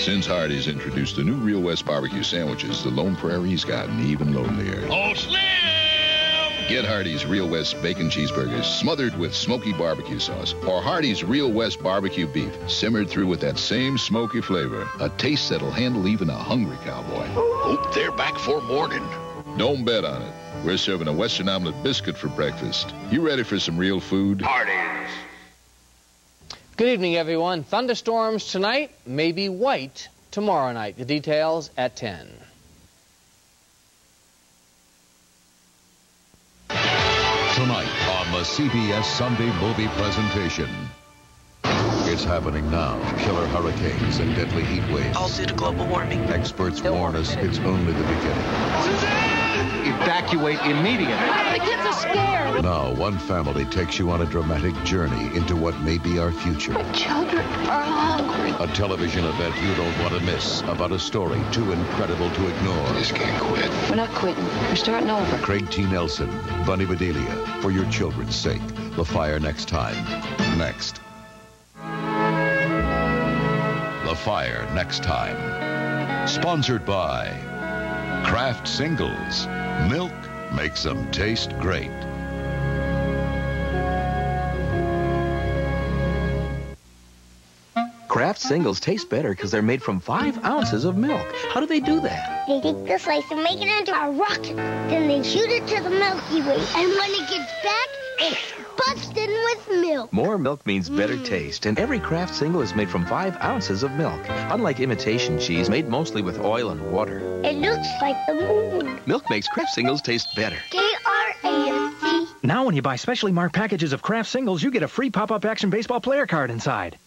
Since Hardee's introduced the new Real West barbecue sandwiches, the Lone Prairie's gotten even lonelier. Oh, Slim! Get Hardee's Real West bacon cheeseburgers smothered with smoky barbecue sauce, or Hardee's Real West barbecue beef simmered through with that same smoky flavor. A taste that'll handle even a hungry cowboy. Hope they're back for morning. Don't bet on it. We're serving a Western omelet biscuit for breakfast. You ready for some real food? Hardee's. Good evening, everyone. Thunderstorms tonight, maybe white tomorrow night. The details at 10. Tonight on the CBS Sunday movie presentation. It's happening now. Killer hurricanes and deadly heat waves. All due to global warming. Experts warn us it's only the beginning. Evacuate immediately. The kids are scared. Now, one family takes you on a dramatic journey into what may be our future. The children are hungry. A television event you don't want to miss about a story too incredible to ignore. Just can't quit. We're not quitting. We're starting over. Craig T. Nelson, Bonnie Bedelia, for your children's sake. The Fire next time. Next. The Fire next time. Sponsored by Kraft Singles. Milk makes them taste great. Kraft singles taste better because they're made from five ounces of milk. How do they do that? They take the slice and make it into a rocket. Then they shoot it to the Milky Way. And when it gets back, it's buzzed in with milk. More milk means better mm. taste, and every Kraft single is made from five ounces of milk. Unlike imitation cheese made mostly with oil and water. It looks like the moon. Milk makes Kraft singles taste better. K-R-A-F-T. Now when you buy specially marked packages of Kraft singles, you get a free pop-up action baseball player card inside.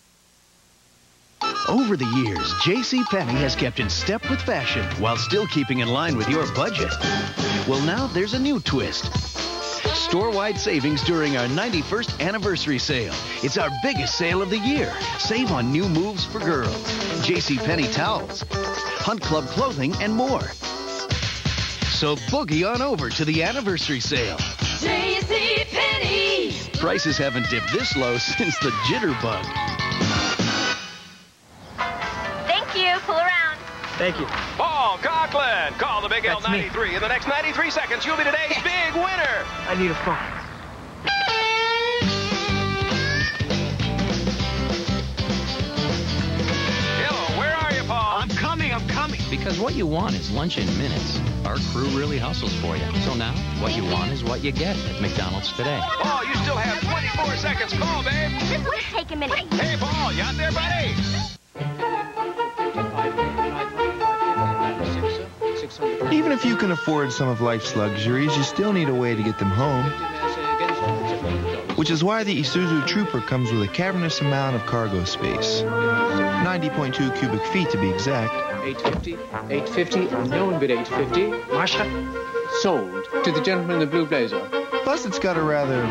Over the years, J.C. Penney has kept in step with fashion while still keeping in line with your budget. Well, now there's a new twist. Store-wide savings during our 91st anniversary sale. It's our biggest sale of the year. Save on new moves for girls, J.C. Penney towels, Hunt Club clothing, and more. So boogie on over to the anniversary sale. J.C. Penney. Prices haven't dipped this low since the jitterbug. Thank you. Paul Conklin, call the Big That's. L93. In the next 93 seconds, you'll be today's big winner. I need a phone. Hello, where are you, Paul? I'm coming, I'm coming. Because what you want is lunch in minutes. Our crew really hustles for you. So now, what you want is what you get at McDonald's today. Paul, you still have 24 seconds. Call, babe. This will take a minute. Hey, Paul, you out there, buddy? Even if you can afford some of life's luxuries, you still need a way to get them home. Which is why the Isuzu Trooper comes with a cavernous amount of cargo space. 90.2 cubic feet to be exact. 850, 850, no one bid 850. Masha, sold to the gentleman in the blue blazer. Plus, it's got a rather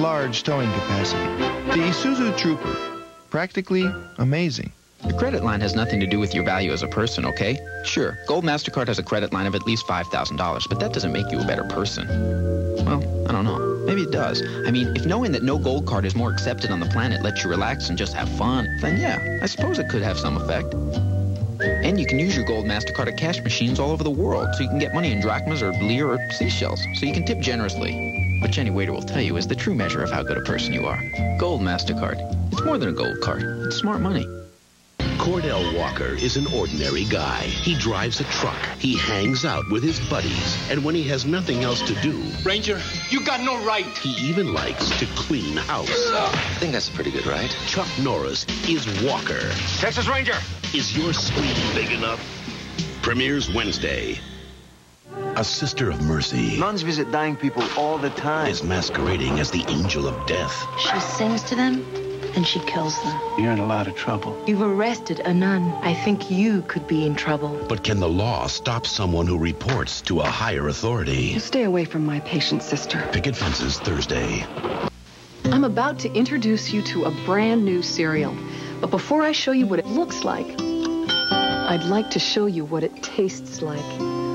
large towing capacity. The Isuzu Trooper, practically amazing. Your credit line has nothing to do with your value as a person, okay? Sure, Gold MasterCard has a credit line of at least $5,000, but that doesn't make you a better person. Well, I don't know. Maybe it does. I mean, if knowing that no gold card is more accepted on the planet lets you relax and just have fun, then yeah, I suppose it could have some effect. And you can use your Gold MasterCard at cash machines all over the world, so you can get money in drachmas or lire or seashells, so you can tip generously. Which any waiter will tell you is the true measure of how good a person you are. Gold MasterCard. It's more than a gold card. It's smart money. Cordell Walker is an ordinary guy. He drives a truck. He hangs out with his buddies. And when he has nothing else to do, Ranger, you got no right. he even likes to clean house. I think that's a pretty good right? Chuck Norris is Walker. Texas Ranger. Is your screen big enough? Premieres Wednesday. A sister of mercy Nuns visit dying people all the time. is masquerading as the angel of death. She sings to them, and she kills them. You're in a lot of trouble. You've arrested a nun. I think you could be in trouble. But can the law stop someone who reports to a higher authority? Stay away from my patient sister. Picket Fences Thursday. I'm about to introduce you to a brand new cereal. But before I show you what it looks like, I'd like to show you what it tastes like.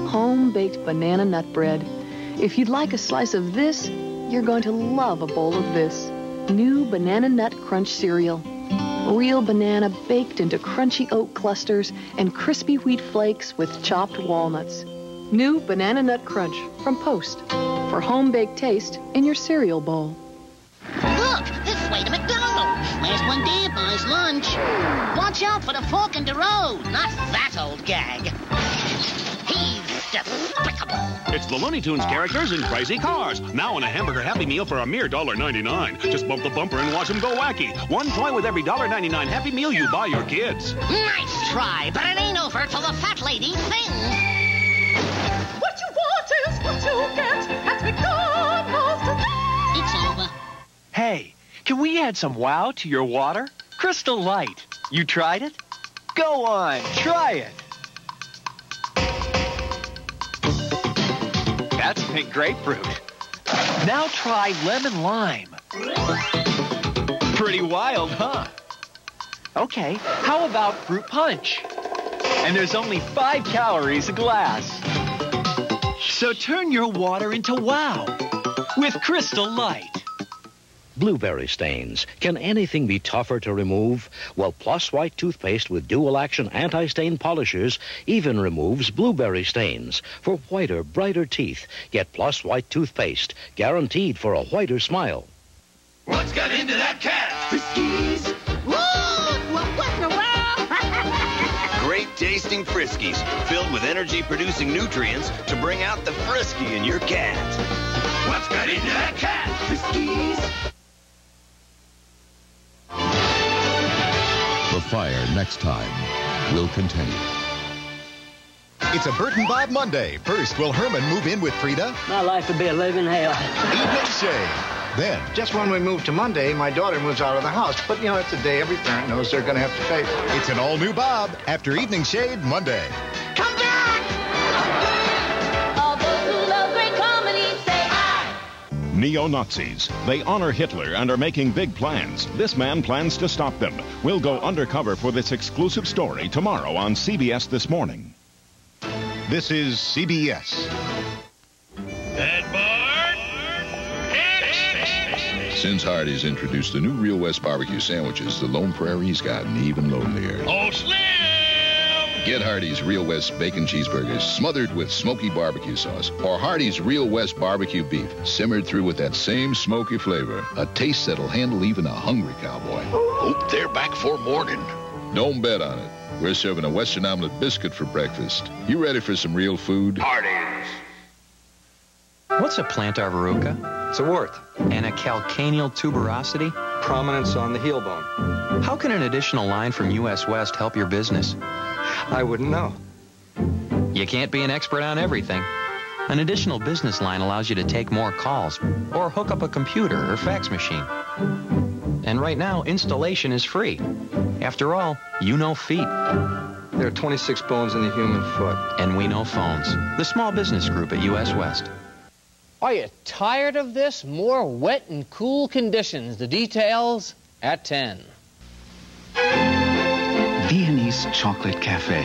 Home-baked banana nut bread. If you'd like a slice of this, you're going to love a bowl of this. New Banana Nut Crunch cereal. Real banana baked into crunchy oat clusters and crispy wheat flakes with chopped walnuts. New Banana Nut Crunch from Post for home baked taste in your cereal bowl. Look, this way to McDonald's. Last one there buys lunch. Watch out for the fork in the road, not that old gag. He's despicable. It's the Looney Tunes characters in Crazy Cars. Now in a hamburger Happy Meal for a mere $1.99. Just bump the bumper and watch them go wacky. One toy with every $1.99 Happy Meal you buy your kids. Nice try, but it ain't over till the fat lady sings. What you want is what you get at McDonald's today. It's over. Hey, can we add some wow to your water? Crystal Light. You tried it? Go on, try it. That's pink grapefruit. Now try lemon lime. Pretty wild, huh? Okay, how about fruit punch? And there's only five calories a glass. So turn your water into wow with Crystal Light. Blueberry stains. Can anything be tougher to remove? Well, Plus White toothpaste with dual action anti stain polishers even removes blueberry stains. For whiter, brighter teeth, get Plus White toothpaste, guaranteed for a whiter smile. What's got into that cat? Friskies. Woo! Well, what in the world? Great tasting Friskies, filled with energy producing nutrients to bring out the frisky in your cat. What's got into that cat? Friskies. The fire next time will continue. It's a Burt and Bob Monday. First, will Herman move in with Frida? My life would be a living hell. Evening shade. Then, Just when we move to Monday, my daughter moves out of the house. But, you know, it's a day every parent knows they're going to have to face. it's an all-new Bob after Evening Shade Monday. Neo-Nazis. They honor Hitler and are making big plans. This man plans to stop them. We'll go undercover for this exclusive story tomorrow on CBS This Morning. This is CBS. Since Hardee's introduced the new Real West barbecue sandwiches, the Lone Prairie's gotten even lonelier. Oh, Slim! Get Hardee's Real West bacon cheeseburgers smothered with smoky barbecue sauce, or Hardee's Real West barbecue beef simmered through with that same smoky flavor. A taste that'll handle even a hungry cowboy. Hope they're back for morning. Don't bet on it. We're serving a Western omelet biscuit for breakfast. You ready for some real food? Hardee's. What's a plantar verruca? It's a wart. And a calcaneal tuberosity? Prominence on the heel bone. How can an additional line from US West help your business? I wouldn't know. You can't be an expert on everything. An additional business line allows you to take more calls or hook up a computer or fax machine. And right now, installation is free. After all, you know feet. There are 26 bones in the human foot. And we know phones. The small business group at US West. Are you tired of this? More wet and cool conditions. The details at 10. Viennese Chocolate Cafe.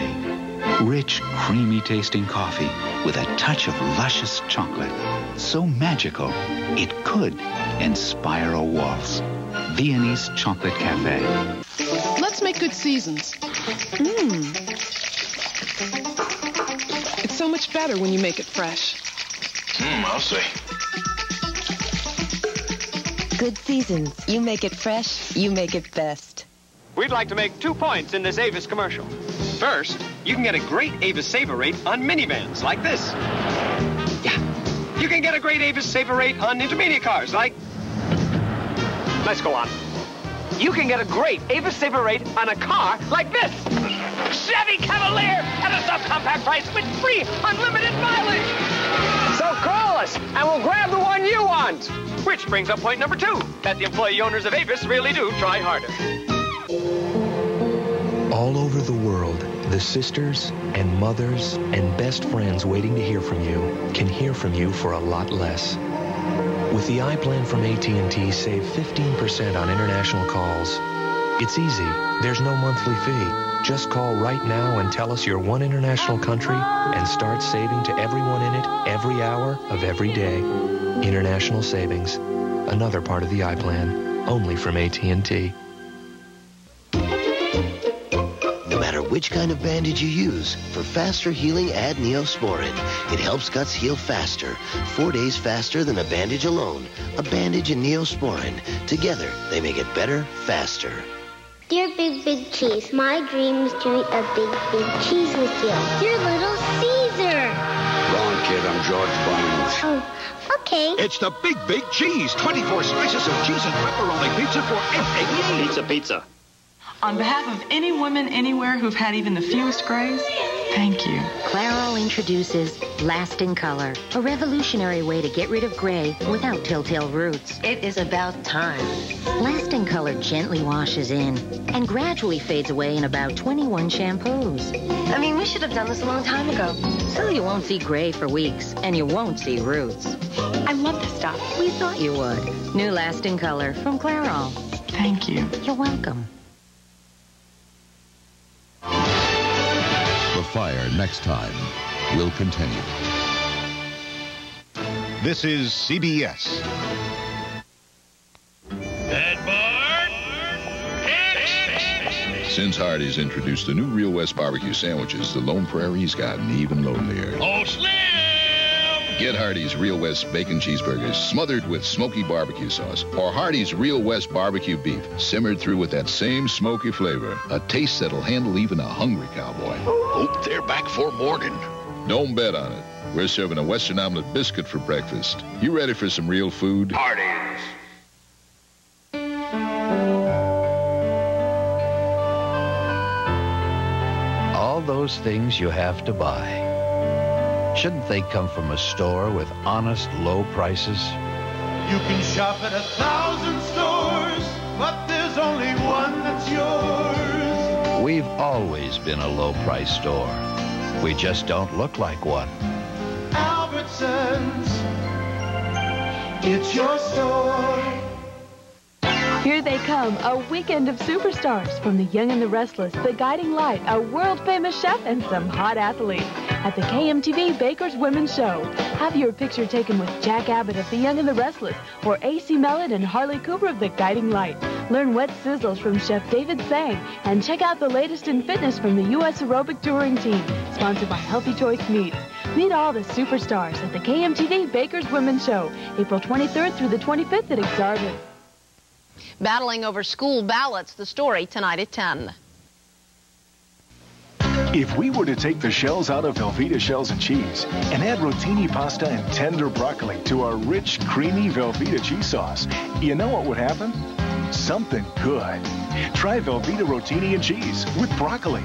Rich, creamy tasting coffee with a touch of luscious chocolate. So magical, it could inspire a waltz. Viennese Chocolate Cafe. Let's make good seasons. Mmm. It's so much better when you make it fresh. Hmm, I'll say. Good seasons. You make it fresh, you make it best. We'd like to make two points in this Avis commercial. First, you can get a great Avis saver rate on minivans like this. Yeah. You can get a great Avis saver rate on intermediate cars like. Let's go on. You can get a great Avis saver rate on a car like this. Chevy Cavalier at a subcompact price with free unlimited mileage. So call us and we'll grab the one you want. Which brings up point number two, that the employee owners of Avis really do try harder. All over the world, the sisters and mothers and best friends waiting to hear from you can hear from you for a lot less. With the iPlan from AT&T, save 15% on international calls. It's easy. There's no monthly fee. Just call right now and tell us your one international country and start saving to everyone in it every hour of every day. International savings. Another part of the iPlan. Only from AT&T. Which kind of bandage you use. For faster healing, add Neosporin. It helps cuts heal faster. Four days faster than a bandage alone. A bandage and Neosporin. Together, they make it better, faster. Dear Big Big Cheese, my dream is to eat a big big cheese with you. Dear Little Caesar. Wrong, kid. I'm George Barnes. Oh, okay. It's the Big Big Cheese. 24 slices of cheese and pepperoni pizza for $8.88. Pizza, pizza. On behalf of any women anywhere who've had even the fewest grays, thank you. Clairol introduces Lasting Color, a revolutionary way to get rid of gray without telltale roots. It is about time. Lasting Color gently washes in and gradually fades away in about 21 shampoos. I mean, we should have done this a long time ago. So you won't see gray for weeks, and you won't see roots. I love this stuff. We thought you would. New Lasting Color from Clairol. Thank you. You're welcome. Fire next time will continue. This is CBS. Since Hardee's introduced the new Real West barbecue sandwiches, the Lone Prairie's gotten even lonelier. Oh, Slim! Get Hardee's Real West bacon cheeseburgers smothered with smoky barbecue sauce, or Hardee's Real West barbecue beef simmered through with that same smoky flavor. A taste that'll handle even a hungry cowboy. Hope they're back for morning. Don't bet on it. We're serving a Western omelet biscuit for breakfast. You ready for some real food? Hardee's. All those things you have to buy. Shouldn't they come from a store with honest, low prices? You can shop at a thousand stores, but there's only one that's yours. We've always been a low price store. We just don't look like one. Albertsons, it's your store. Here they come, a weekend of superstars from The Young and the Restless, The Guiding Light, a world-famous chef, and some hot athletes at the KMTV Baker's Women's Show. Have your picture taken with Jack Abbott of The Young and the Restless or AC Mallet and Harley Cooper of The Guiding Light. Learn wet sizzles from Chef David Sang and check out the latest in fitness from the U.S. Aerobic Touring Team, sponsored by Healthy Choice Meats. Meet all the superstars at the KMTV Baker's Women's Show, April 23rd through the 25th at Ak-Sar-Ben. Battling over school ballots, the story tonight at 10. If we were to take the shells out of Velveeta shells and cheese and add rotini pasta and tender broccoli to our rich, creamy Velveeta cheese sauce, you know what would happen? Something good. Try Velveeta rotini and cheese with broccoli.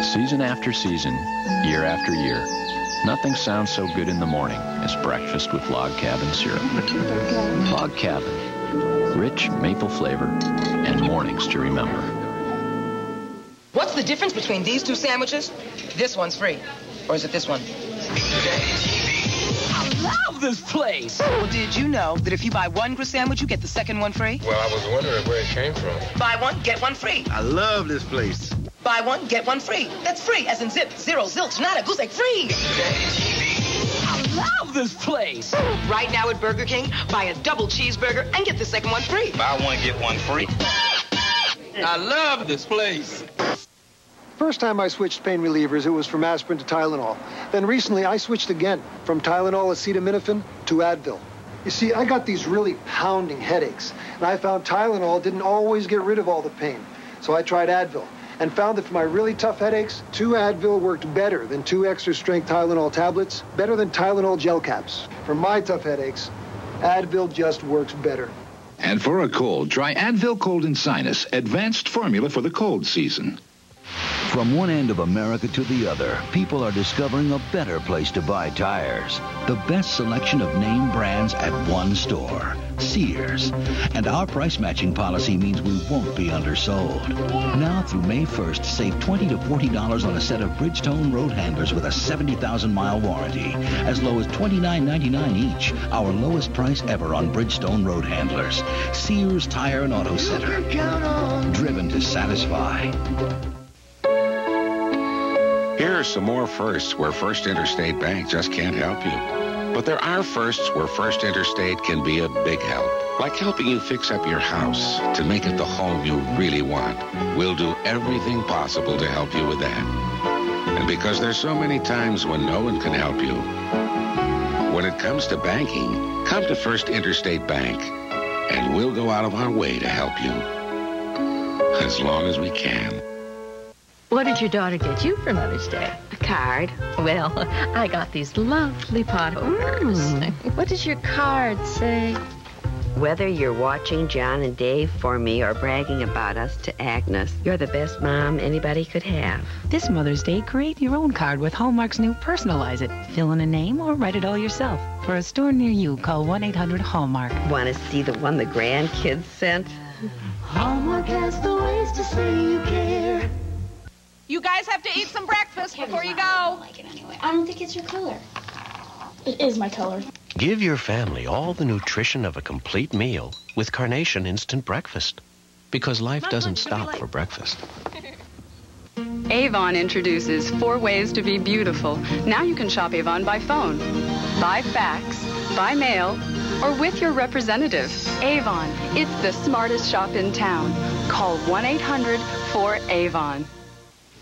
Season after season, year after year, nothing sounds so good in the morning as breakfast with log cabin syrup. Log cabin, rich maple flavor, and mornings to remember. What's the difference between these two sandwiches? This one's free. Or is it this one? I love this place. Well, did you know that if you buy one grist sandwich, you get the second one free? Well, I was wondering where it came from. Buy one, get one free. I love this place. Buy one, get one free. That's free, as in zip, zero, zilch, nada, goose egg free. I love this place. Right now at Burger King, buy a double cheeseburger and get the second one free. Buy one, get one free. I love this place. First time I switched pain relievers, it was from aspirin to Tylenol. Then recently, I switched again from Tylenol acetaminophen to Advil. You see, I got these really pounding headaches, and I found Tylenol didn't always get rid of all the pain. So I tried Advil and found that for my really tough headaches, two Advil worked better than two extra strength Tylenol tablets, better than Tylenol gel caps. For my tough headaches, Advil just works better. And for a cold, try Advil Cold and Sinus, advanced formula for the cold season. From one end of America to the other, people are discovering a better place to buy tires. The best selection of name brands at one store, Sears. And our price matching policy means we won't be undersold. Now through May 1st, save 20 to $40 on a set of Bridgestone road handlers with a 70,000 mile warranty. As low as $29.99 each, our lowest price ever on Bridgestone road handlers. Sears Tire and Auto Center. Driven to satisfy. Here are some more firsts where First Interstate Bank just can't help you. But there are firsts where First Interstate can be a big help. Like helping you fix up your house to make it the home you really want. We'll do everything possible to help you with that. And because there's so many times when no one can help you, when it comes to banking, come to First Interstate Bank, and we'll go out of our way to help you. As long as we can. What did your daughter get you for Mother's Day? A card. Well, I got these lovely pot holders. Mm. What does your card say? Whether you're watching John and Dave for me or bragging about us to Agnes, you're the best mom anybody could have. This Mother's Day, create your own card with Hallmark's new Personalize It. Fill in a name or write it all yourself. For a store near you, call 1-800-HALLMARK. Want to see the one the grandkids sent? Hallmark has the ways to say you care. You guys have to eat some breakfast before you go. I don't like it anyway. I don't think it's your color. It is my color. Give your family all the nutrition of a complete meal with Carnation Instant Breakfast. Because life doesn't stop for breakfast. Avon introduces four ways to be beautiful. Now you can shop Avon by phone, by fax, by mail, or with your representative. Avon, it's the smartest shop in town. Call 1-800-4AVON.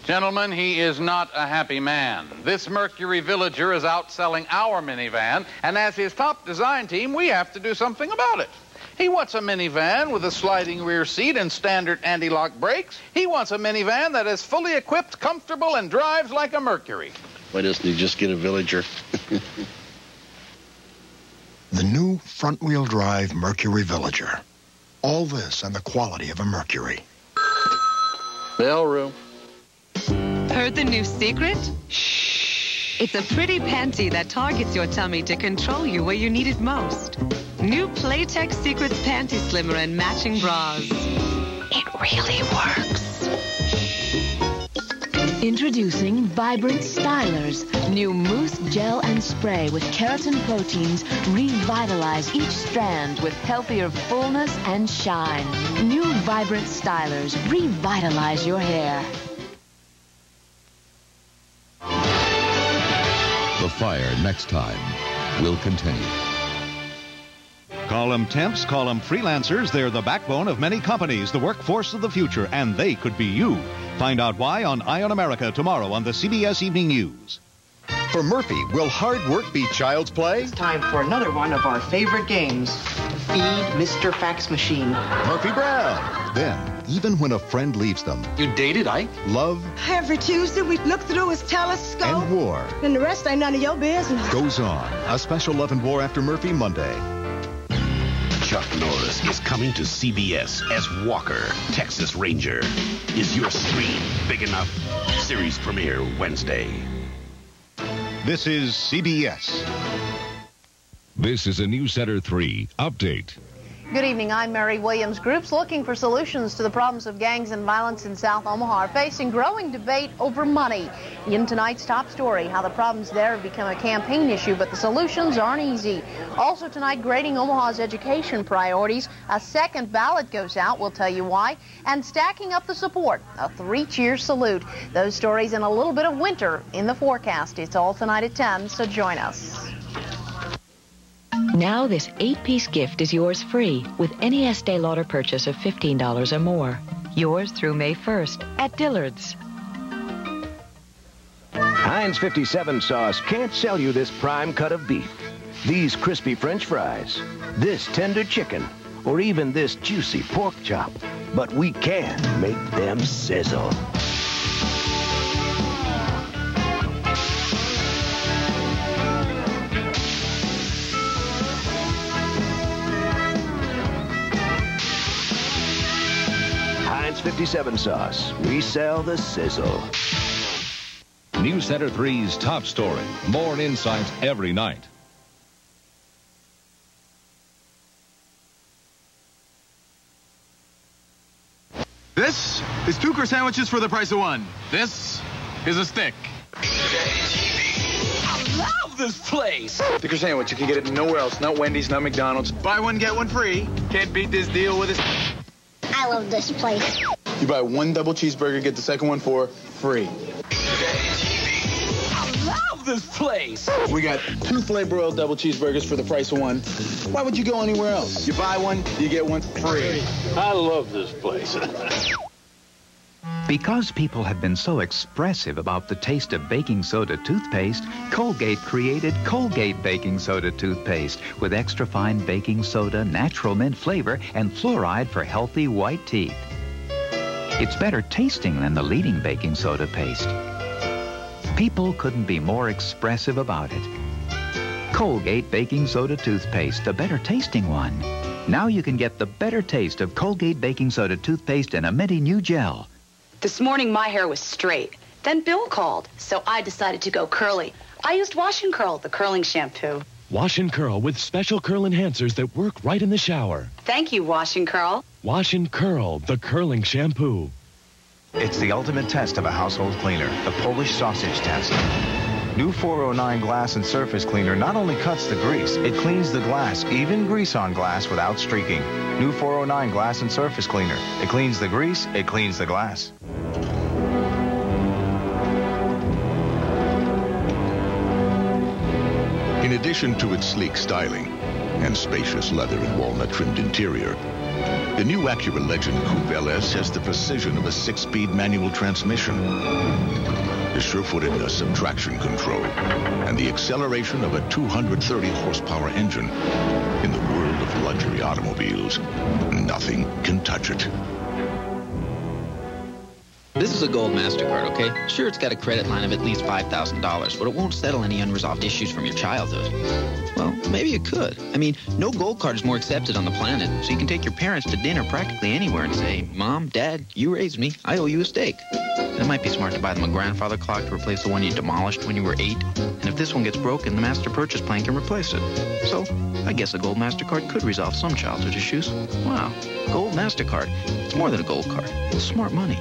Gentlemen, he is not a happy man. This Mercury Villager is outselling our minivan, and as his top design team, we have to do something about it. He wants a minivan with a sliding rear seat and standard anti-lock brakes. He wants a minivan that is fully equipped, comfortable, and drives like a Mercury. Why doesn't he just get a Villager? The new front-wheel drive Mercury Villager. All this and the quality of a Mercury. Bell room. Heard the new secret? Shh. It's a pretty panty that targets your tummy to control you where you need it most. New Playtex Secrets Panty Slimmer and matching bras. It really works. Introducing Vibrant Stylers. New mousse, gel, and spray with keratin proteins revitalize each strand with healthier fullness and shine. New Vibrant Stylers revitalize your hair. Fire next time will continue. Call them temps, call them freelancers. They're the backbone of many companies, the workforce of the future, and they could be you. Find out why on Eye on America tomorrow on the CBS Evening News. For Murphy, will hard work be child's play? It's time for another one of our favorite games. Feed Mr. Fax Machine. Murphy Brown. Then, even when a friend leaves them. You dated Ike? Love Every Tuesday we look through his telescope. and war And the rest ain't none of your business. goes on. A special Love and War after Murphy Monday. Chuck Norris is coming to CBS as Walker, Texas Ranger. Is your screen big enough? Series premiere Wednesday. This is CBS. This is a News Center 3 update. Good evening. I'm Mary Williams. Groups looking for solutions to the problems of gangs and violence in South Omaha are facing growing debate over money. In tonight's top story, how the problems there have become a campaign issue, but the solutions aren't easy. Also tonight, grading Omaha's education priorities. A second ballot goes out. We'll tell you why. And stacking up the support. A three-cheer salute. Those stories and a little bit of winter in the forecast. It's all tonight at 10, so join us. Now this eight-piece gift is yours free with any Estee Lauder purchase of $15 or more. Yours through May 1st at Dillard's. Heinz 57 sauce can't sell you this prime cut of beef, these crispy french fries, this tender chicken, or even this juicy pork chop. But we can make them sizzle. 57 sauce. We sell the sizzle. News Center 3's top story. More insights every night. This is two core sandwiches for the price of one. This is a stick. I love this place. Sticker sandwich. You can get it nowhere else. Not Wendy's, not McDonald's. Buy one, get one free. Can't beat this deal with a... I love this place. You buy one double cheeseburger, get the second one for free. I love this place. We got two filet broiled double cheeseburgers for the price of one. Why would you go anywhere else? You buy one, you get one free. I love this place. Because people have been so expressive about the taste of baking soda toothpaste, Colgate created Colgate Baking Soda Toothpaste with extra fine baking soda, natural mint flavor, and fluoride for healthy white teeth. It's better tasting than the leading baking soda paste. People couldn't be more expressive about it. Colgate Baking Soda Toothpaste, the better tasting one. Now you can get the better taste of Colgate Baking Soda Toothpaste in a minty new gel. This morning, my hair was straight. Then Bill called, so I decided to go curly. I used Wash and Curl, the curling shampoo. Wash and curl with special curl enhancers that work right in the shower. Thank you, Wash and Curl. Wash and curl, the curling shampoo. It's the ultimate test of a household cleaner, the Polish sausage test. New 409 glass and surface cleaner not only cuts the grease, it cleans the glass, even grease on glass without streaking. New 409 glass and surface cleaner. It cleans the grease, it cleans the glass. In addition to its sleek styling and spacious leather and walnut-trimmed interior, the new Acura Legend Coupe LS has the precision of a six-speed manual transmission, the sure-footedness uh, of traction control, and the acceleration of a 230-horsepower engine. In the world of luxury automobiles, nothing can touch it. This is a Gold MasterCard, okay? Sure, it's got a credit line of at least $5,000, but it won't settle any unresolved issues from your childhood. Well, maybe it could. I mean, no gold card is more accepted on the planet, so you can take your parents to dinner practically anywhere and say, Mom, Dad, you raised me. I owe you a steak. It might be smart to buy them a grandfather clock to replace the one you demolished when you were eight. And if this one gets broken, the master purchase plan can replace it. So, I guess a gold MasterCard could resolve some childhood issues. Wow, gold MasterCard. It's more than a gold card. It's smart money.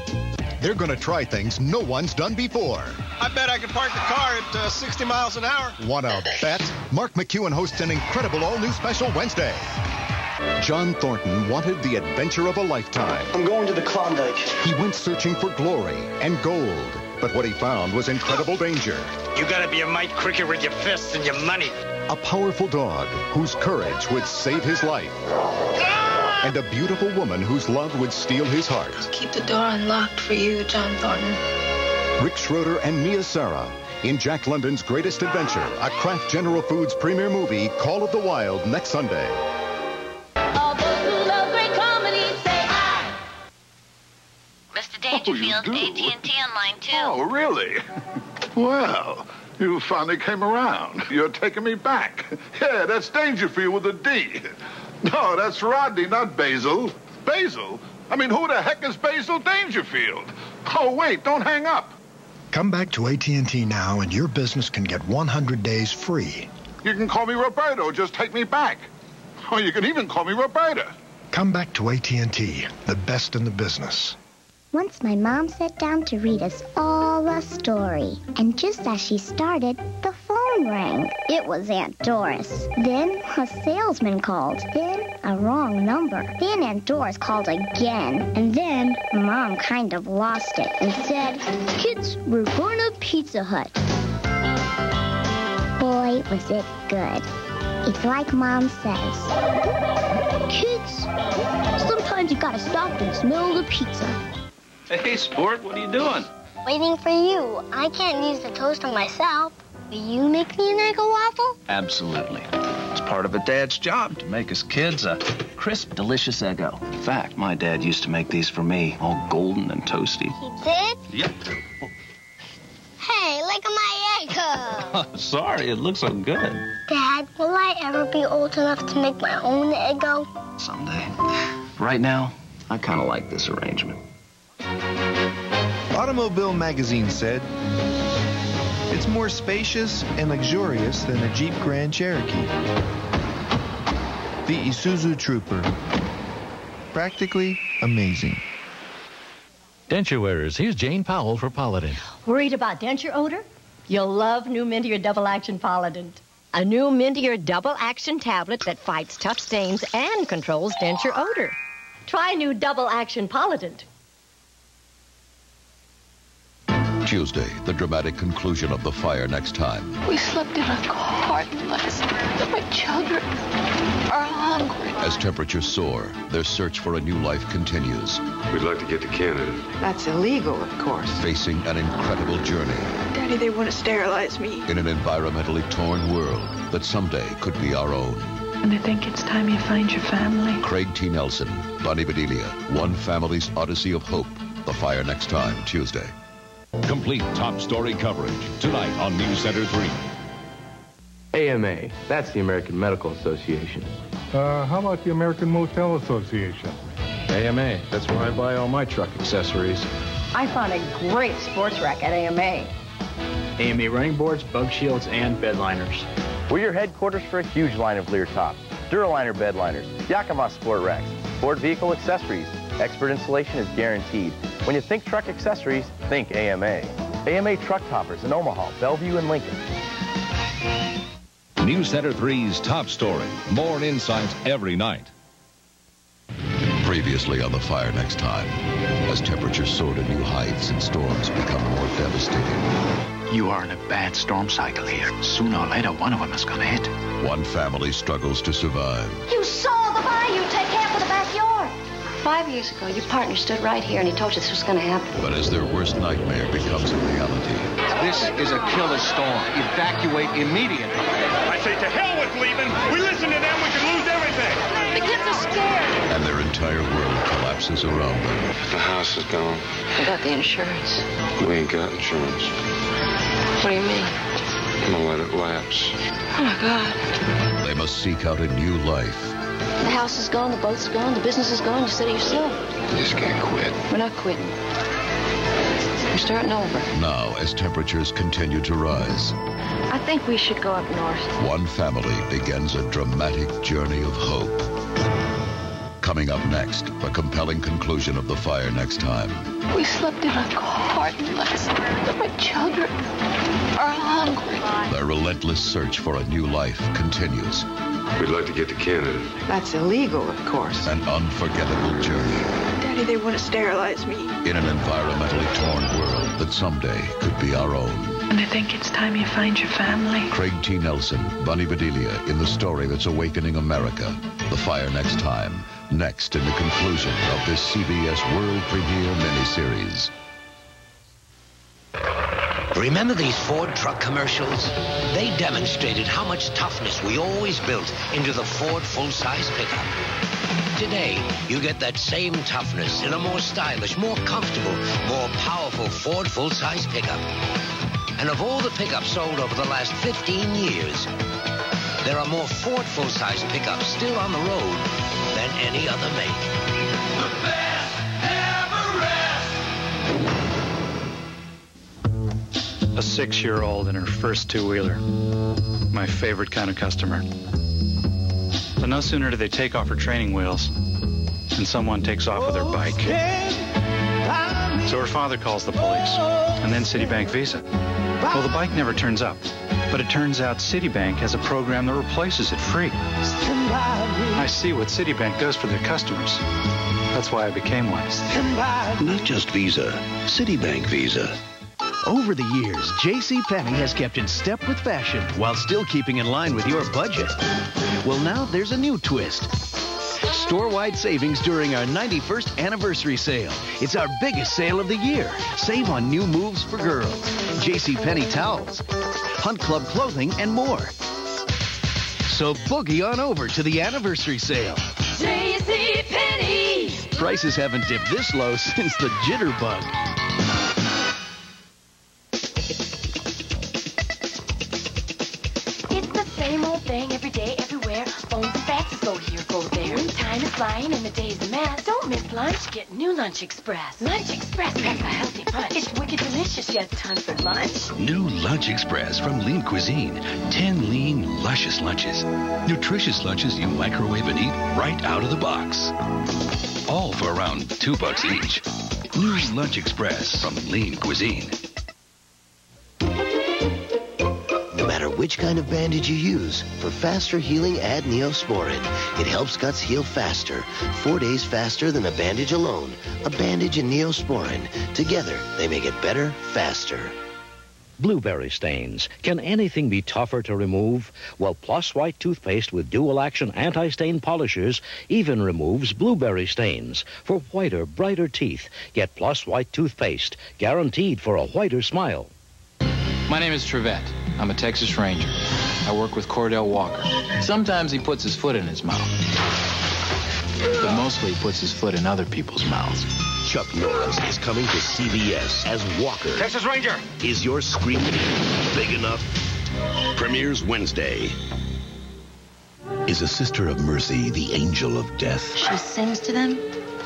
They're going to try things no one's done before. I bet I can park the car at uh, 60 miles an hour. Want to bet? Mark McEwen hosts an incredible all-new special Wednesday. John Thornton wanted the adventure of a lifetime. I'm going to the Klondike. He went searching for glory and gold. But what he found was incredible danger. You gotta be a mite quicker with your fists and your money. A powerful dog whose courage would save his life. And a beautiful woman whose love would steal his heart. Keep the door unlocked for you, John Thornton. Rick Schroder and Mia Sara in Jack London's Greatest Adventure, a Kraft General Foods premiere movie, Call of the Wild, next Sunday. All those who love great comedies say hi. Mr. Oh, Dangerfield, AT&T on line two. Oh, really? well, you finally came around. You're taking me back. Yeah, that's Dangerfield with a D. No, that's Rodney, not Basil. Basil? I mean, who the heck is Basil Dangerfield? Oh, wait, don't hang up. Come back to AT&T now and your business can get 100 days free. You can call me Roberto. Just take me back. Oh, you can even call me Roberta. Come back to AT&T, the best in the business. Once my mom sat down to read us all a story. And just as she started, the phone rang. It was Aunt Doris. Then a salesman called. Then a wrong number. Then Aunt Doris called again. And then Mom kind of lost it and said, Kids, we're going to Pizza Hut. Boy, was it good. It's like Mom says. Kids, sometimes you gotta stop and smell the pizza. Hey, sport, what are you doing? Waiting for you. I can't use the toaster myself. Will you make me an egg waffle? Absolutely. It's part of a dad's job to make his kids a crisp, delicious Eggo. In fact, my dad used to make these for me, all golden and toasty. He did? Yep. Hey, look at my Eggo. Sorry, it looks so good. Dad, will I ever be old enough to make my own Eggo? Someday. Right now, I kind of like this arrangement. Automobile Magazine said, it's more spacious and luxurious than a Jeep Grand Cherokee. The Isuzu Trooper. Practically amazing. Denture wearers, here's Jane Powell for Polident. Worried about denture odor? You'll love new Mintier Double Action Polident. A new Mintier Double Action tablet that fights tough stains and controls denture odor. Try new Double Action Polident. Tuesday, the dramatic conclusion of The Fire Next Time. We slept in a garden last night. My children are hungry. As temperatures soar, their search for a new life continues. We'd like to get to Canada. That's illegal, of course. Facing an incredible journey. Daddy, they want to sterilize me. In an environmentally torn world that someday could be our own. And I think it's time you find your family. Craig T. Nelson, Bonnie Bedelia, One Family's Odyssey of Hope. The Fire Next Time, Tuesday. Complete top story coverage tonight on News Center 3. AMA, that's the American Medical Association. Uh, how about the American Motel Association? AMA, that's where I buy all my truck accessories. I found a great sports rack at AMA. AMA running boards, bug shields, and bed liners. We're your headquarters for a huge line of Leer tops, Duraliner bed liners, Yakima sport racks, Ford vehicle accessories. Expert installation is guaranteed. When you think truck accessories, think AMA. AMA truck toppers in Omaha, Bellevue, and Lincoln. News Center 3's top story. More insights every night. Previously on The Fire Next Time, as temperatures soar to new heights and storms become more devastating. You are in a bad storm cycle here. Sooner or later, one of them is going to hit. One family struggles to survive. You saw the bayou Five years ago, your partner stood right here and he told you this was going to happen. But as their worst nightmare becomes a reality. This is a killer storm. Evacuate immediately. I say to hell with leaving. We listen to them, we could lose everything. The kids are scared. And their entire world collapses around them. The house is gone. I got the insurance. We ain't got insurance. What do you mean? I'm gonna let it lapse. Oh my God. They must seek out a new life. The house is gone, the boat's gone, the business is gone. You said it yourself. You just can't quit. We're not quitting. We're starting over. Now, as temperatures continue to rise, I think we should go up north. one family begins a dramatic journey of hope. Coming up next, the compelling conclusion of the fire next time. We slept in a garden last night. My children are hungry. Their relentless search for a new life continues. We'd like to get to Canada. That's illegal, of course. An unforgettable journey Daddy, they want to sterilize me. in an environmentally torn world that someday could be our own. And I think it's time you find your family. Craig T. Nelson, Bonnie Bedelia in the story that's awakening America. The Fire Next Time. Next in the conclusion of this CBS World Premiere miniseries. Remember these Ford truck commercials? They demonstrated how much toughness we always built into the Ford full-size pickup. Today, you get that same toughness in a more stylish, more comfortable, more powerful Ford full-size pickup. And of all the pickups sold over the last 15 years, there are more Ford full-size pickups still on the road than any other make. A six-year-old in her first two-wheeler. My favorite kind of customer. But no sooner do they take off her training wheels than someone takes off with her bike. So her father calls the police, and then Citibank Visa. Well, the bike never turns up, but it turns out Citibank has a program that replaces it free. I see what Citibank does for their customers. That's why I became one. Not just Visa, Citibank Visa. Over the years, J.C. Penney has kept in step with fashion while still keeping in line with your budget. Well, now there's a new twist. Store-wide savings during our 91st anniversary sale. It's our biggest sale of the year. Save on new moves for girls, J.C. Penney towels, Hunt Club clothing, and more. So boogie on over to the anniversary sale. J.C. Penney. Prices haven't dipped this low since the jitterbug. Thing every day, everywhere. Phones and faxes go here, go there. Time is flying and the day's a mess. Don't miss lunch. Get new Lunch Express. Lunch Express packs a healthy punch. It's wicked delicious, yet time for lunch. New Lunch Express from Lean Cuisine. 10 lean, luscious lunches. Nutritious lunches you microwave and eat right out of the box. All for around two bucks each. New Lunch Express from Lean Cuisine. Which which kind of bandage you use. For faster healing, add Neosporin. It helps cuts heal faster, four days faster than a bandage alone. A bandage and Neosporin. Together, they make it better, faster. Blueberry stains. Can anything be tougher to remove? Well, Plus White toothpaste with dual action anti stain polishers even removes blueberry stains. For whiter, brighter teeth, get Plus White toothpaste, guaranteed for a whiter smile. My name is Trevette. I'm a Texas Ranger. I work with Cordell Walker. Sometimes he puts his foot in his mouth. But mostly he puts his foot in other people's mouths. Chuck Norris is coming to CBS as Walker. Texas Ranger! Is your scream big enough? Premieres Wednesday. Is a sister of mercy the angel of death? She sings to them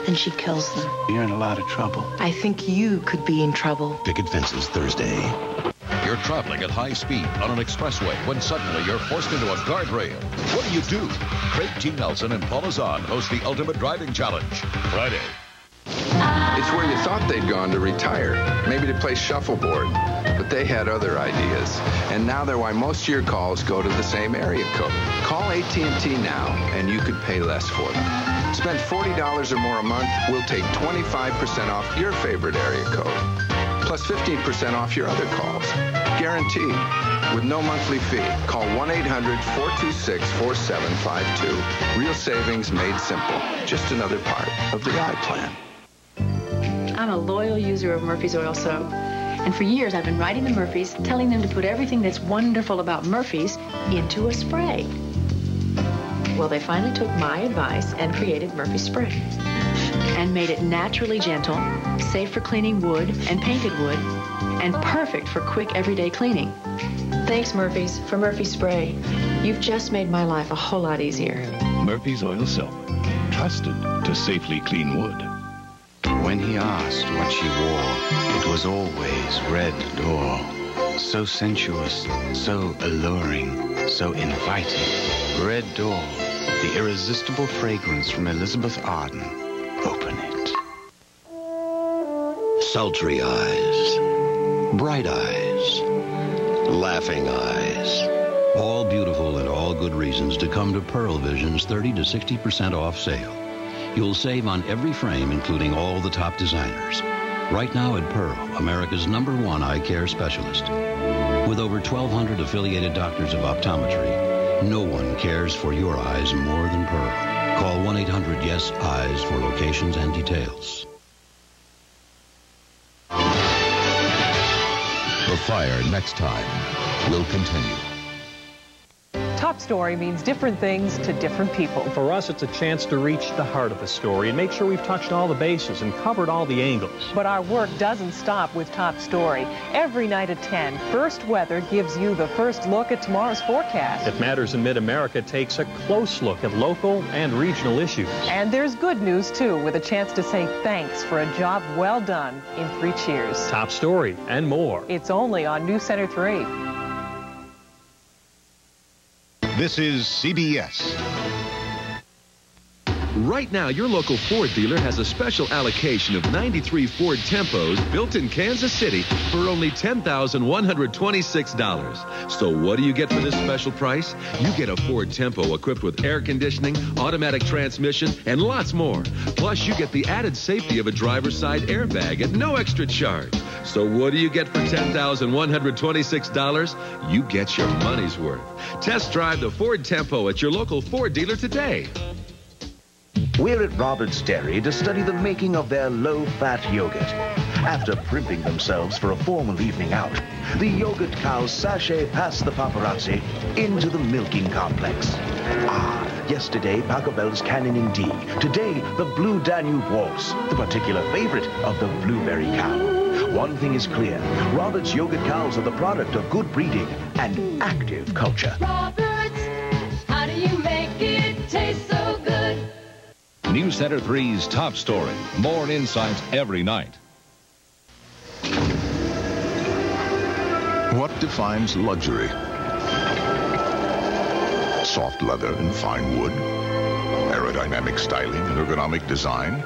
and she kills them. You're in a lot of trouble. I think you could be in trouble. Picket fences Thursday. You're traveling at high speed on an expressway when suddenly you're forced into a guardrail. What do you do? Craig T. Nelson and Paula Zahn host the Ultimate Driving Challenge. Friday. It's where you thought they'd gone to retire, maybe to play shuffleboard, but they had other ideas. And now they're why most of your calls go to the same area code. Call AT&T now, and you could pay less for them. Spend $40 or more a month, we'll take 25% off your favorite area code, plus 15% off your other calls. Guaranteed, with no monthly fee. Call 1-800-426-4752. Real savings made simple. Just another part of the I plan. I'm a loyal user of Murphy's Oil Soap. And for years, I've been writing the Murphys, telling them to put everything that's wonderful about Murphy's into a spray. Well, they finally took my advice and created Murphy Spray. And made it naturally gentle, safe for cleaning wood and painted wood, and perfect for quick everyday cleaning. Thanks, Murphy's, for Murphy Spray. You've just made my life a whole lot easier. Murphy's Oil Soap. Trusted to safely clean wood. When he asked what she wore, it was always red door. So sensuous, so alluring, so inviting. Red door, the irresistible fragrance from Elizabeth Arden. Open it. Sultry eyes, bright eyes, laughing eyes. All beautiful and all good reasons to come to Pearle Vision's 30 to 60% off sale. You'll save on every frame, including all the top designers. Right now at Pearle, America's number one eye care specialist. With over 1,200 affiliated doctors of optometry, no one cares for your eyes more than Pearle. Call 1-800-YES-EYES for locations and details. Fire next time will continue. Top story means different things to different people. For us, it's a chance to reach the heart of the story and make sure we've touched all the bases and covered all the angles. But our work doesn't stop with Top Story. Every night at 10, First Weather gives you the first look at tomorrow's forecast. It Matters in Mid-America takes a close look at local and regional issues. And there's good news, too, with a chance to say thanks for a job well done in three cheers. Top Story and more. It's only on News Center 3. This is CBS. Right now, your local Ford dealer has a special allocation of 93 Ford Tempos built in Kansas City for only $10,126. So what do you get for this special price? You get a Ford Tempo equipped with air conditioning, automatic transmission, and lots more. Plus, you get the added safety of a driver's side airbag at no extra charge. So what do you get for $10,126? You get your money's worth. Test drive the Ford Tempo at your local Ford dealer today. We're at Robert's Dairy to study the making of their low-fat yogurt. After primping themselves for a formal evening out, the yogurt cows sashay past the paparazzi into the milking complex. Ah, yesterday Pachelbel's Canon in D. Today, the Blue Danube Waltz, the particular favorite of the blueberry cow. One thing is clear, Robert's yogurt cows are the product of good breeding and active culture. Roberts, how do you make it taste so? News Center 3's top story. More insights every night. What defines luxury? Soft leather and fine wood? Aerodynamic styling and ergonomic design?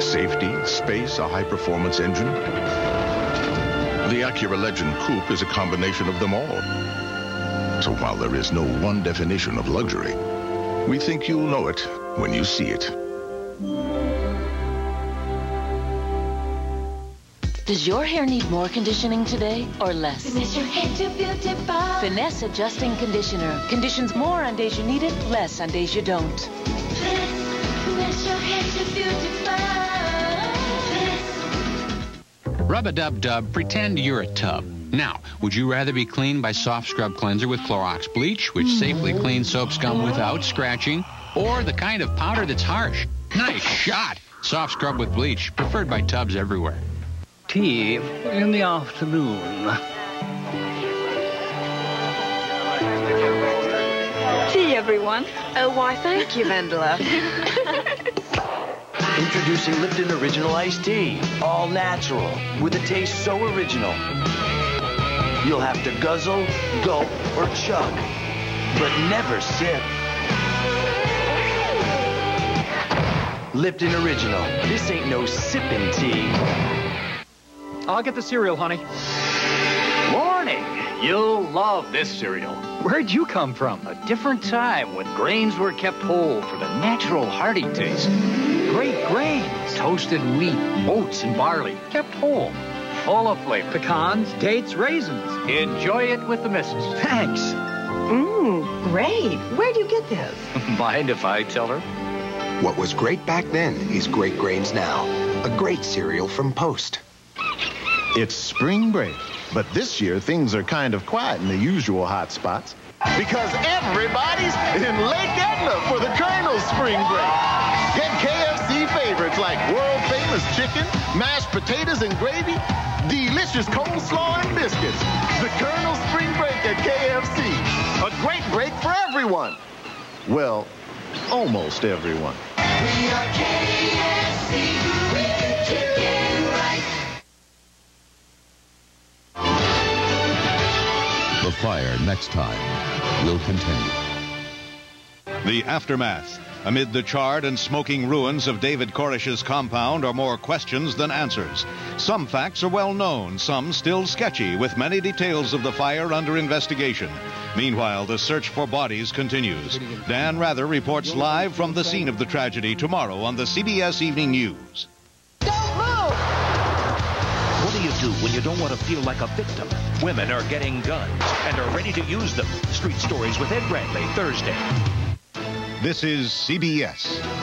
Safety, space, a high-performance engine? The Acura Legend Coupe is a combination of them all. So while there is no one definition of luxury, we think you'll know it when you see it. Does your hair need more conditioning today or less? Finesse your hair to beautify. Finesse Adjusting Conditioner. Conditions more on days you need it, less on days you don't. Finesse your hair to beautify. Rub-a-dub-dub, pretend you're a tub. Now, would you rather be cleaned by Soft Scrub Cleanser with Clorox bleach, which safely cleans soap scum without scratching, or the kind of powder that's harsh? Nice shot! Soft Scrub with bleach, preferred by tubs everywhere. Tea in the afternoon. Tea, everyone. Oh, why, thank you, Vendela. Introducing Lipton Original Iced Tea. All natural, with a taste so original. You'll have to guzzle, gulp, or chug, but never sip. Lipton Original. This ain't no sipping tea. I'll get the cereal, honey. Morning. You'll love this cereal. Where'd you come from? A different time when grains were kept whole for the natural hearty taste. Great grains. Toasted wheat, oats, and barley kept whole. Full of flavor. Pecans, dates, raisins. Enjoy it with the missus. Thanks. Mmm, great. Where'd you get this? Mind if I tell her? What was great back then is great grains now. A great cereal from Post. It's spring break, but this year things are kind of quiet in the usual hot spots. Because everybody's in Lake Etna for the Colonel's spring break. Get KFC favorites like world famous chicken, mashed potatoes and gravy, delicious coleslaw and biscuits. The Colonel's spring break at KFC. A great break for everyone. Well, almost everyone. The fire next time will continue. The aftermath. Amid the charred and smoking ruins of David Koresh's compound are more questions than answers. Some facts are well known, some still sketchy, with many details of the fire under investigation. Meanwhile, the search for bodies continues. Dan Rather reports live from the scene of the tragedy tomorrow on the CBS Evening News. Don't move! What do you do when you don't want to feel like a victim? Women are getting guns and are ready to use them. Street Stories with Ed Bradley, Thursday. This is CBS.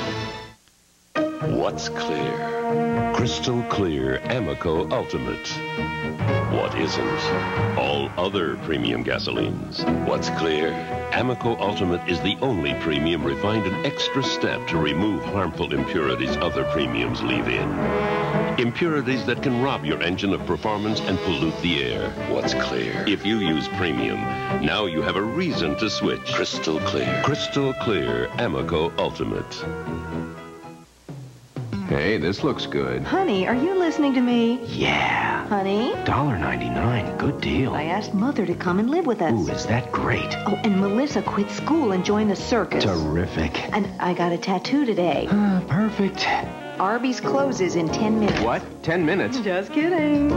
What's clear? Crystal clear Amoco Ultimate. What isn't? All other premium gasolines. What's clear? Amoco Ultimate is the only premium refined an extra step to remove harmful impurities other premiums leave in. Impurities that can rob your engine of performance and pollute the air. What's clear? If you use premium, now you have a reason to switch. Crystal clear. Crystal clear Amoco Ultimate. Hey, this looks good. Honey, are you listening to me? Yeah. Honey? $1.99. Good deal. I asked Mother to come and live with us. Ooh, is that great? Oh, and Melissa quit school and joined the circus. Terrific. And I got a tattoo today. Ah, perfect. Arby's closes in 10 minutes. What? Ten minutes? Just kidding.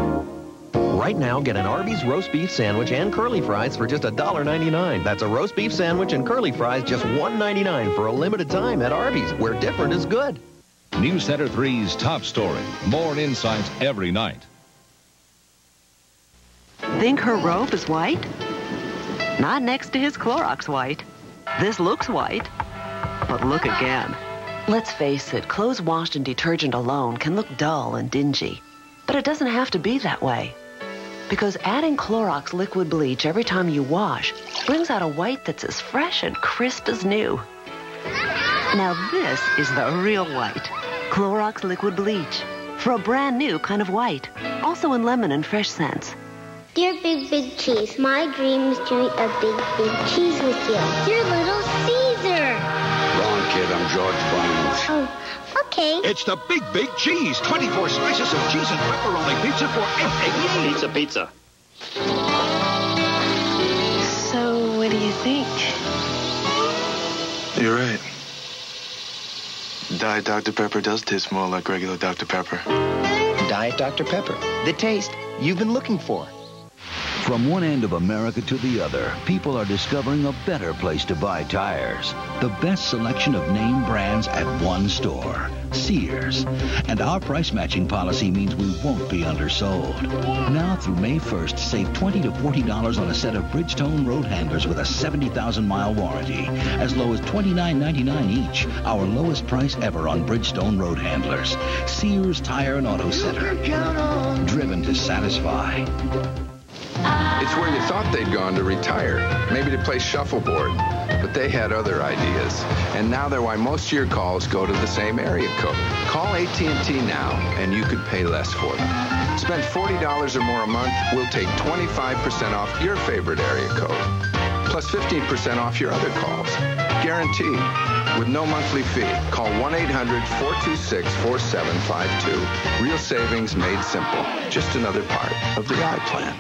Right now, get an Arby's roast beef sandwich and curly fries for just $1.99. That's a roast beef sandwich and curly fries just $1.99 for a limited time at Arby's, where different is good. News Center 3's top story. More insights every night. Think her robe is white? Not next to his Clorox white. This looks white, but look again. Let's face it, clothes washed in detergent alone can look dull and dingy. But it doesn't have to be that way. Because adding Clorox liquid bleach every time you wash brings out a white that's as fresh and crisp as new. Now this is the real white. Clorox liquid bleach. For a brand new kind of white. Also in lemon and fresh scents. Dear Big Big Cheese, my dream is to eat a big big cheese with you. Dear Little Caesar. Wrong, kid. I'm George Barnes. Oh, okay. It's the Big Big Cheese. 24 slices of cheese and pepperoni pizza for F-A-E. Pizza, pizza. So, what do you think? You're right. Diet Dr. Pepper does taste more like regular Dr. Pepper. Diet Dr. Pepper. The taste you've been looking for. From one end of America to the other, people are discovering a better place to buy tires. The best selection of name brands at one store. Sears. And our price matching policy means we won't be undersold. Now through May 1st, save 20 to $40 on a set of Bridgestone road handlers with a 70,000 mile warranty. As low as $29.99 each. Our lowest price ever on Bridgestone road handlers. Sears Tire and Auto Center. Driven to satisfy. It's where you thought they'd gone to retire, maybe to play shuffleboard, but they had other ideas. And now they're why most of your calls go to the same area code. Call AT&T now, and you could pay less for them. Spend $40 or more a month, we'll take 25% off your favorite area code, plus 15% off your other calls. Guaranteed, with no monthly fee. Call 1-800-426-4752. Real savings made simple. Just another part of the I plan.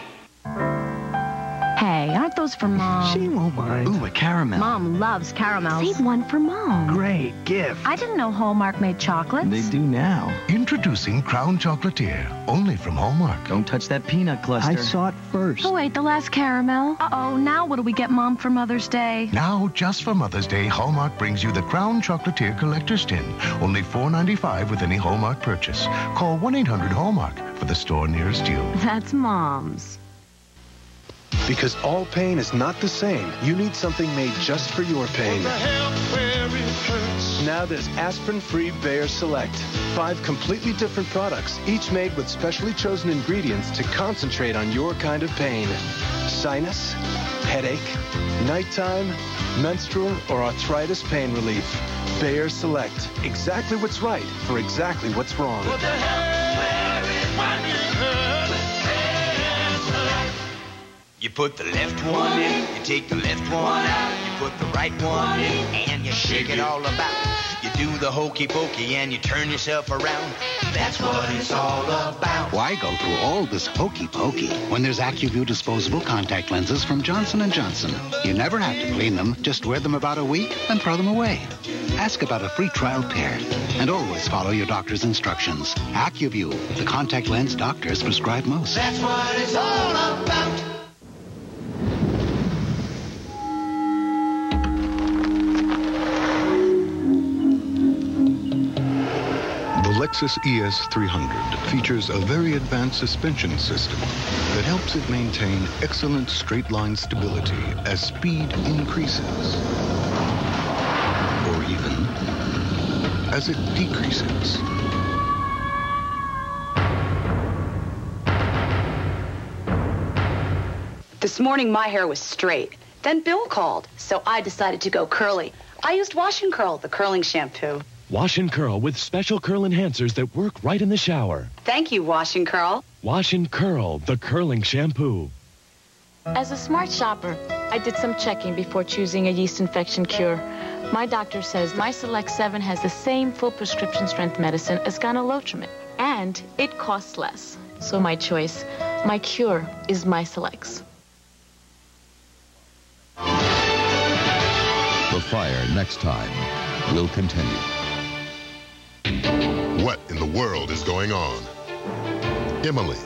Hey, aren't those for Mom? She won't mind. Ooh, a caramel. Mom loves caramels. Save one for Mom. Great gift. I didn't know Hallmark made chocolates. They do now. Introducing Crown Chocolatier, only from Hallmark. Don't touch that peanut cluster. I saw it first. Who ate the last caramel? Uh-oh, now what do we get Mom for Mother's Day? Now, just for Mother's Day, Hallmark brings you the Crown Chocolatier Collector's Tin. Only $4.95 with any Hallmark purchase. Call 1-800-HALLMARK for the store nearest you. That's Mom's. Because all pain is not the same. You need something made just for your pain. Now there's aspirin-free Bayer Select. Five completely different products, each made with specially chosen ingredients to concentrate on your kind of pain. Sinus, headache, nighttime, menstrual, or arthritis pain relief. Bayer Select. Exactly what's right for exactly what's wrong. You put the left one in, you take the left one out, you put the right one in, and you shake it all about. You do the hokey pokey and you turn yourself around. That's what it's all about. Why go through all this hokey pokey when there's Acuvue disposable contact lenses from Johnson & Johnson? You never have to clean them. Just wear them about a week and throw them away. Ask about a free trial pair and always follow your doctor's instructions. Acuvue, the contact lens doctors prescribe most. That's what it's all about. Lexus ES300 features a very advanced suspension system that helps it maintain excellent straight-line stability as speed increases, or even as it decreases. This morning, my hair was straight. Then Bill called, so I decided to go curly. I used Wash and Curl, the curling shampoo. Wash and curl with special curl enhancers that work right in the shower. Thank you, Wash and Curl. Wash and curl, the curling shampoo. As a smart shopper, I did some checking before choosing a yeast infection cure. My doctor says Mycelex-7 has the same full prescription strength medicine as Gyne-Lotrimin, and it costs less. So my choice, my cure, is Mycelex. The fire next time will continue. What in the world is going on? Emily,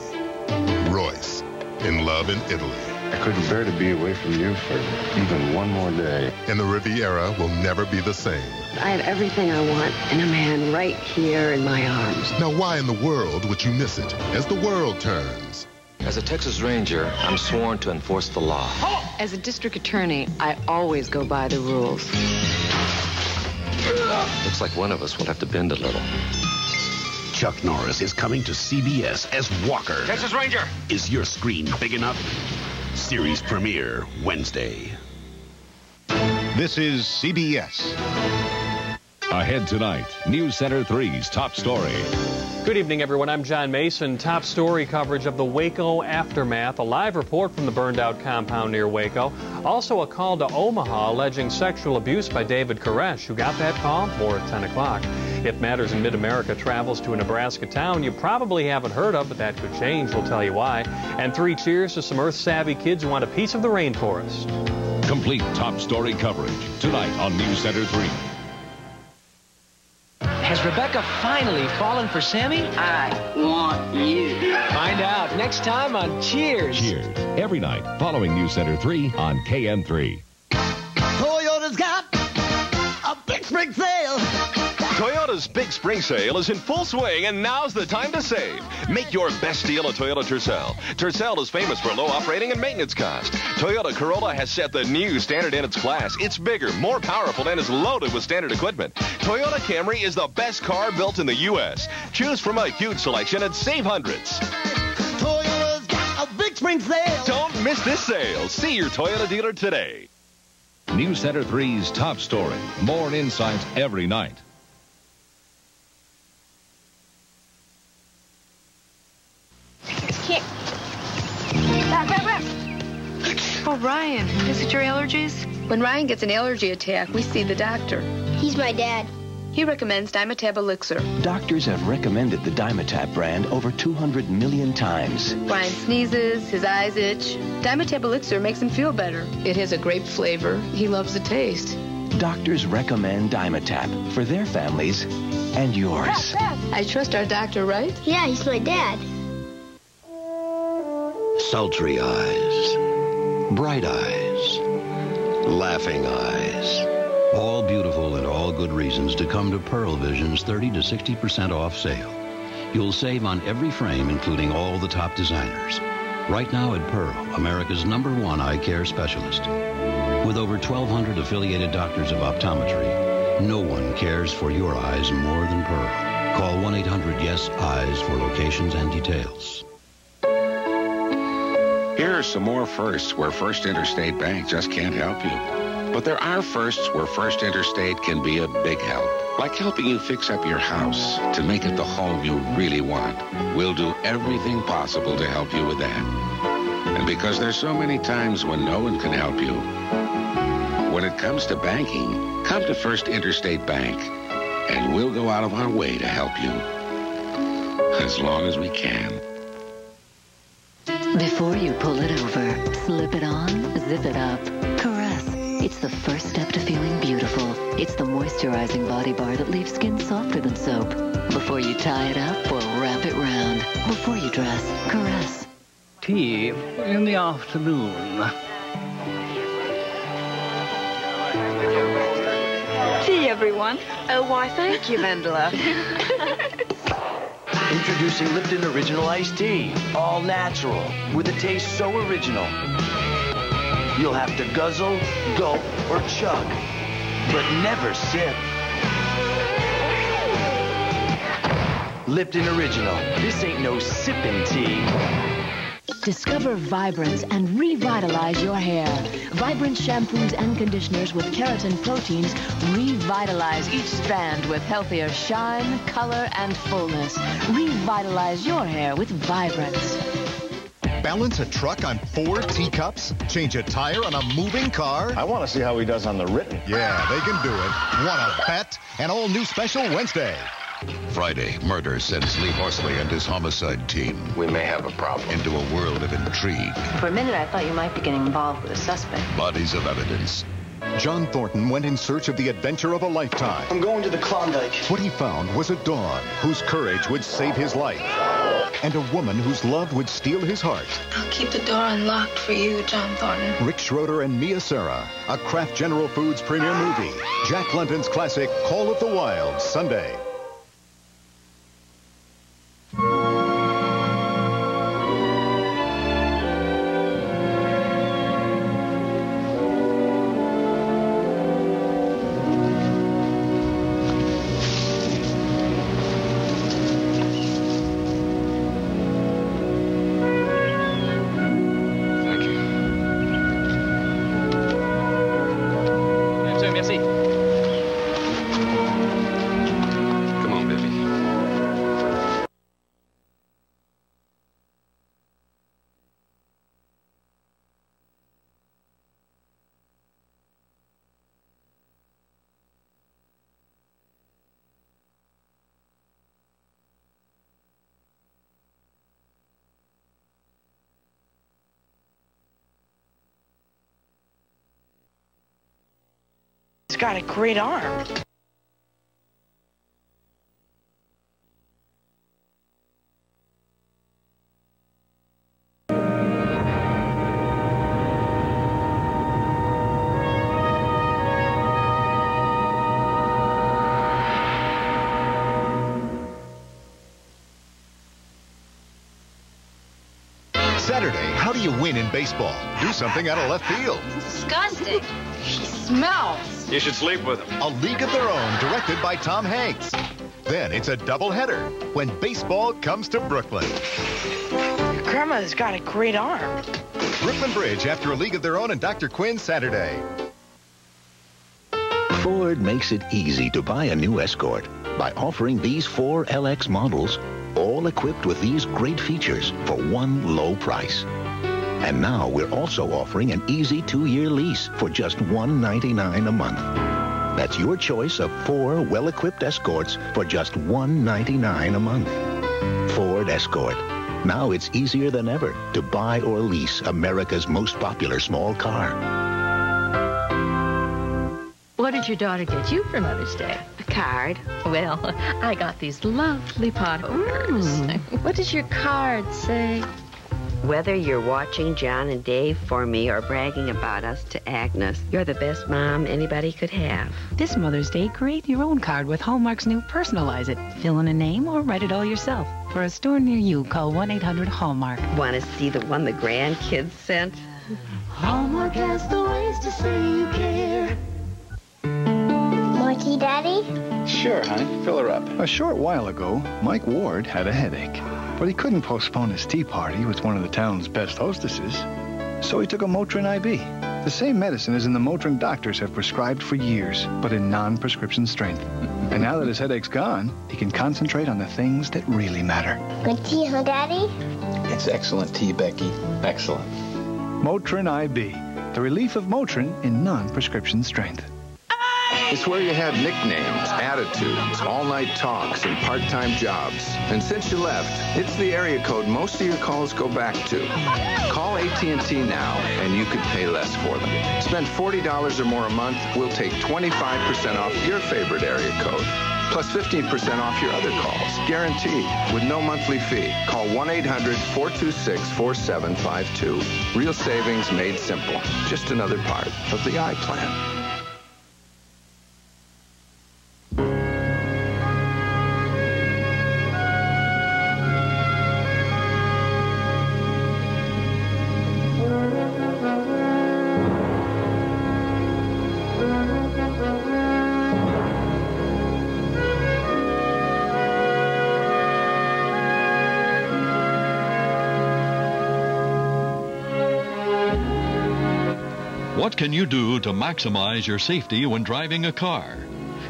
Royce, in love in Italy. I couldn't bear to be away from you for even one more day. And the Riviera will never be the same. I have everything I want in a man right here in my arms. Now, why in the world would you miss it as the world turns? As a Texas Ranger, I'm sworn to enforce the law. As a district attorney, I always go by the rules. Looks like one of us will have to bend a little. Chuck Norris is coming to CBS as Walker. Texas Ranger! Is your screen big enough? Series premiere Wednesday. This is CBS. Ahead tonight, News Center 3's top story. Good evening, everyone. I'm John Mason. Top story coverage of the Waco aftermath. A live report from the burned out compound near Waco. Also, a call to Omaha alleging sexual abuse by David Koresh. Who got that call? More at 10 o'clock. If Matters in Mid America travels to a Nebraska town you probably haven't heard of, but that could change. We'll tell you why. And three cheers to some earth savvy kids who want a piece of the rainforest. Complete top story coverage tonight on News Center 3. Has Rebecca finally fallen for Sammy? I want you. Find out next. next time on Cheers. Cheers. Every night following News Center 3 on KM3. Toyota's got a big spring sale. Toyota's Big Spring Sale is in full swing, and now's the time to save. Make your best deal at Toyota Tercel. Tercel is famous for low operating and maintenance cost. Toyota Corolla has set the new standard in its class. It's bigger, more powerful, and is loaded with standard equipment. Toyota Camry is the best car built in the U.S. Choose from a huge selection and save hundreds. Toyota's got a big spring sale. Don't miss this sale. See your Toyota dealer today. News Center 3's top story. More insights every night. Can't. Back, back, back. Oh, Ryan, is it your allergies? When Ryan gets an allergy attack, we see the doctor. He's my dad. He recommends Dimetapp Elixir. Doctors have recommended the Dimetapp brand over 200 million times. Ryan sneezes, his eyes itch. Dimetapp Elixir makes him feel better. It has a grape flavor. He loves the taste. Doctors recommend Dimetapp for their families and yours. I trust our doctor, right? Yeah, he's my dad. Sultry eyes, bright eyes, laughing eyes. All beautiful and all good reasons to come to Pearle Vision's 30 to 60% off sale. You'll save on every frame, including all the top designers. Right now at Pearle, America's number one eye care specialist. With over 1,200 affiliated doctors of optometry, no one cares for your eyes more than Pearle. Call 1-800-YES-EYES for locations and details. Here are some more firsts where First Interstate Bank just can't help you. But there are firsts where First Interstate can be a big help, like helping you fix up your house to make it the home you really want. We'll do everything possible to help you with that. And because there's so many times when no one can help you, when it comes to banking, come to First Interstate Bank, and we'll go out of our way to help you. As long as we can. Before you pull it over, slip it on, zip it up. Caress. It's the first step to feeling beautiful. It's the moisturizing body bar that leaves skin softer than soap. Before you tie it up or wrap it round. Before you dress, caress. Tea in the afternoon. Tea, everyone. Oh, why, thank you, Vendela. Introducing Lipton Original Iced Tea. All natural, with a taste so original. You'll have to guzzle, gulp, or chug, but never sip. Lipton Original. This ain't no sipping tea. Discover vibrance and revitalize your hair. Vibrant shampoos and conditioners with keratin proteins revitalize each strand with healthier shine, color, and fullness. Revitalize your hair with Vibrance. Balance a truck on four teacups? Change a tire on a moving car? I want to see how he does on the written. Yeah, they can do it. Want to bet? An all new special Wednesday. Friday, murder sends Lee Horsley and his homicide team. We may have a problem. Into a world of intrigue. For a minute, I thought you might be getting involved with a suspect. Bodies of evidence. John Thornton went in search of the adventure of a lifetime. I'm going to the Klondike. What he found was a dawn whose courage would save his life. And a woman whose love would steal his heart. I'll keep the door unlocked for you, John Thornton. Rick Schroder and Mia Sara, a Kraft General Foods premiere movie. Jack London's classic Call of the Wild, Sunday. Got a great arm. You win in baseball? Do something out of left field. Disgusting. He smells. You should sleep with him. A League of Their Own, directed by Tom Hanks. Then it's a doubleheader when baseball comes to Brooklyn. Your grandmother's got a great arm. Brooklyn Bridge after a League of Their Own and Dr. Quinn Saturday. Ford makes it easy to buy a new Escort by offering these four LX models, all equipped with these great features for one low price. And now we're also offering an easy two-year lease for just 199 a month. That's your choice of four well-equipped Escorts for just 199 a month. Ford Escort. Now it's easier than ever to buy or lease America's most popular small car. What did your daughter get you for Mother's Day? A card. Well, I got these lovely pot holders. Mm. what does your card say? Whether you're watching John and Dave for me or bragging about us to Agnes, you're the best mom anybody could have. This Mother's Day, create your own card with Hallmark's new Personalize It. Fill in a name or write it all yourself. For a store near you, call 1-800-HALLMARK. Want to see the one the grandkids sent? Hallmark has the ways to say you care. More tea, Daddy? Sure, honey. Fill her up. A short while ago, Mike Ward had a headache, but he couldn't postpone his tea party with one of the town's best hostesses, so he took a Motrin IB. The same medicine as in the Motrin doctors have prescribed for years, but in non-prescription strength. And now that his headache's gone, he can concentrate on the things that really matter. Good tea, huh, Daddy? It's excellent tea, Becky. Excellent. Motrin IB, the relief of Motrin in non-prescription strength. It's where you had nicknames, attitudes, all-night talks, and part-time jobs. And since you left, it's the area code most of your calls go back to. Call AT&T now, and you could pay less for them. Spend $40 or more a month, we'll take 25% off your favorite area code. Plus 15% off your other calls, guaranteed, with no monthly fee. Call 1-800-426-4752. Real savings made simple. Just another part of the I What can you do to maximize your safety when driving a car?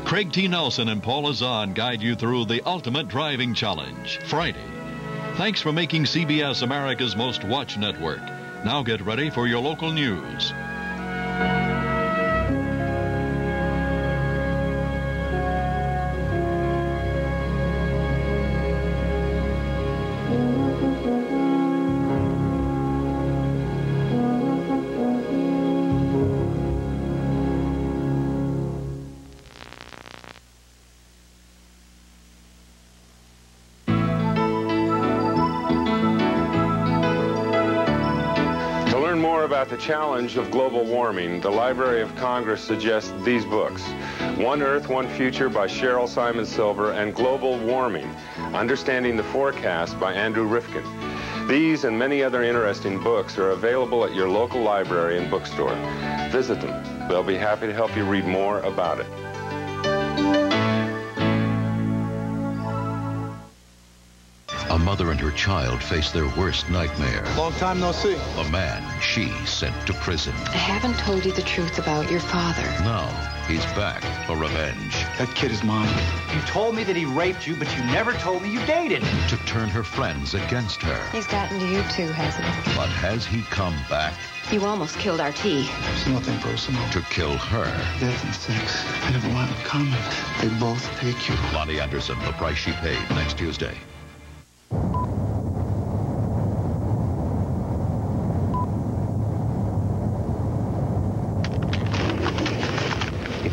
Craig T. Nelson and Paula Zahn guide you through the Ultimate Driving Challenge, Friday. Thanks for making CBS America's most watched network. Now get ready for your local news. About the challenge of global warming, the Library of Congress suggests these books. One Earth, One Future by Cheryl Simon Silver and Global Warming, Understanding the Forecast by Andrew Revkin. These and many other interesting books are available at your local library and bookstore. Visit them. They'll be happy to help you read more about it. Mother and her child face their worst nightmare. Long time no see. A man she sent to prison. I haven't told you the truth about your father. Now he's back for revenge. That kid is mine. You told me that he raped you, but you never told me you dated him. To turn her friends against her. He's gotten to you too, hasn't he? But has he come back You almost killed our tea. It's nothing personal. to kill her? Death and sex have a lot in common. They both take you. Loni Anderson, The Price She Paid, next Tuesday.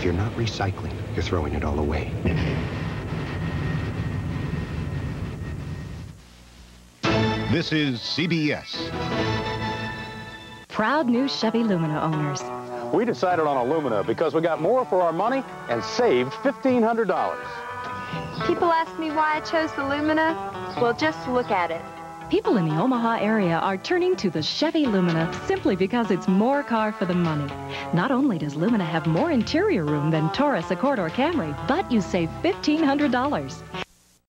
If you're not recycling, you're throwing it all away. This is CBS. Proud new Chevy Lumina owners. We decided on a Lumina because we got more for our money and saved $1,500. People ask me why I chose the Lumina. Well, just look at it. People in the Omaha area are turning to the Chevy Lumina simply because it's more car for the money. Not only does Lumina have more interior room than Taurus, Accord, or Camry, but you save $1,500.